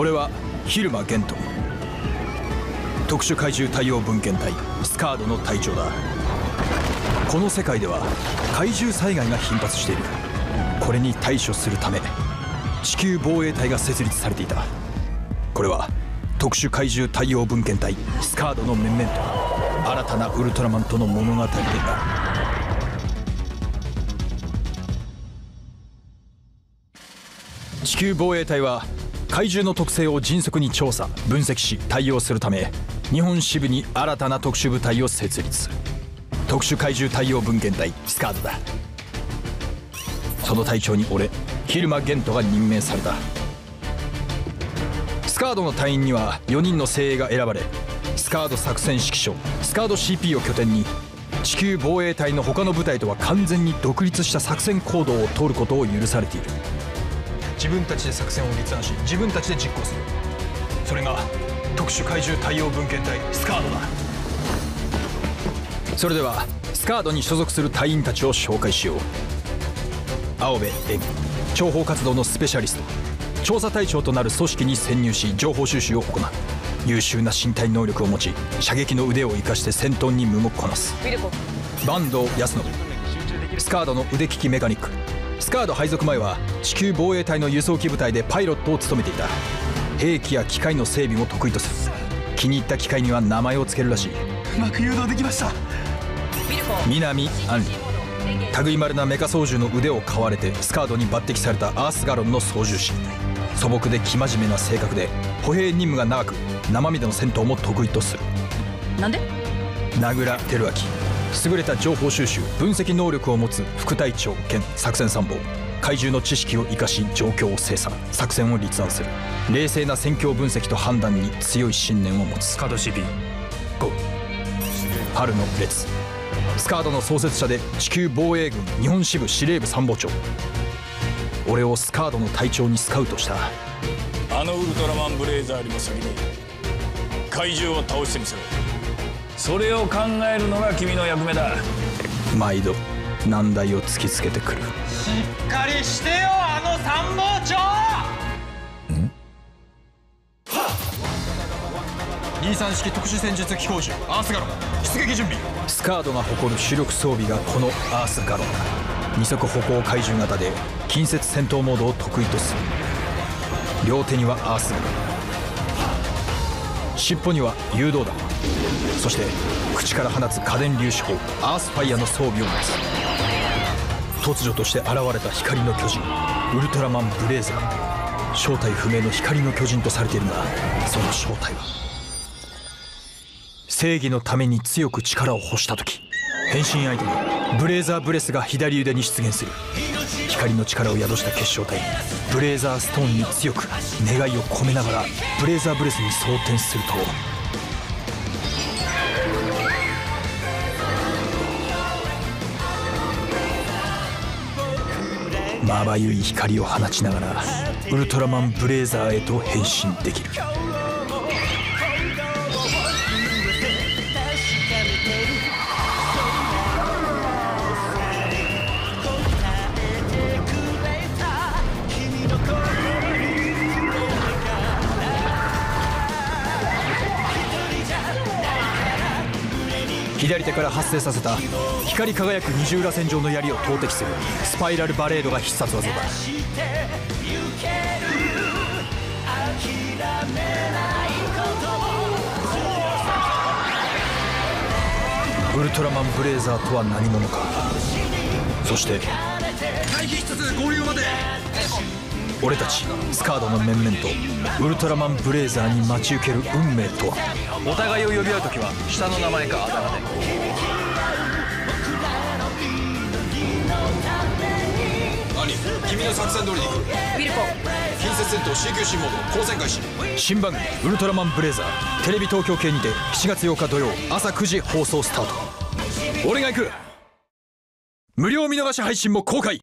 俺は蛭間玄斗特殊怪獣対応分遣隊スカードの隊長だ。この世界では怪獣災害が頻発している。これに対処するため地球防衛隊が設立されていた。これは特殊怪獣対応分遣隊スカードの面々と新たなウルトラマンとの物語である。地球防衛隊は怪獣の特性を迅速に調査分析し対応するため日本支部に新たな特殊部隊を設立。特殊怪獣対応分遣隊スカードだ。その隊長に俺蛭間玄斗が任命された。スカードの隊員には4人の精鋭が選ばれスカード作戦指揮所スカード CP を拠点に地球防衛隊の他の部隊とは完全に独立した作戦行動を取ることを許されている。自分たちで作戦を立案し自分たちで実行する。それが特殊怪獣対応分遣隊スカードだ。それではスカードに所属する隊員たちを紹介しよう。青部恵美諜報活動のスペシャリスト。調査隊長となる組織に潜入し情報収集を行う。優秀な身体能力を持ち射撃の腕を生かして戦闘に無もこなす。坂東康信。スカードの腕利きメカニックスカード配属前は地球防衛隊の輸送機部隊でパイロットを務めていた。兵器や機械の整備も得意とする。気に入った機械には名前を付けるらしい。うまく誘導できました。南杏里類まれなメカ操縦の腕を買われてスカードに抜擢されたアースガロンの操縦士。素朴で生真面目な性格で歩兵任務が長く生身での戦闘も得意とする。なんで？名倉照明優れた情報収集分析能力を持つ副隊長兼作戦参謀。怪獣の知識を生かし状況を精査。作戦を立案する。冷静な戦況分析と判断に強い信念を持つ。スカード CP 5春の列。スカードの創設者で地球防衛軍日本支部司令部参謀長。俺をスカードの隊長にスカウトした。あのウルトラマンブレイザーよりも先に。怪獣を倒してみせろ。それを考えるのが君の役目だ。毎度難題を突きつけてくる。しっかりしてよあの参謀長。23式特殊戦術機構銃アースガロン出撃準備。スカードが誇る主力装備がこのアースガロン。だ二足歩行怪獣型で近接戦闘モードを得意とする。両手にはアースガロン尻尾には誘導弾。そして口から放つ家電粒子砲アースファイアの装備を持つ。突如として現れた光の巨人ウルトラマンブレーザー。正体不明の光の巨人とされているがその正体は正義のために強く力を欲した時。変身アイテムブレーザーブレスが左腕に出現する。光の力を宿した結晶体ブレーザーストーンに強く願いを込めながらブレーザーブレスに装填すると。まばゆい光を放ちながらウルトラマンブレーザーへと変身できる。左手から発生させた。光り輝く二重らせん状の槍を投擲する。スパイラルバレードが必殺技だ。ウルトラマンブレーザーとは何者か。そして。待機しつつ合流まで俺たちスカードの面々とウルトラマンブレーザーに待ち受ける運命とは？お互いを呼び合う時は下の名前かあだ名で。兄君の作戦通りに行く。ビルコ近接戦闘 CQC モード交戦開始。新番組「ウルトラマンブレーザー」テレビ東京系にて7月8日土曜朝9時放送スタート。俺が行く。無料見逃し配信も公開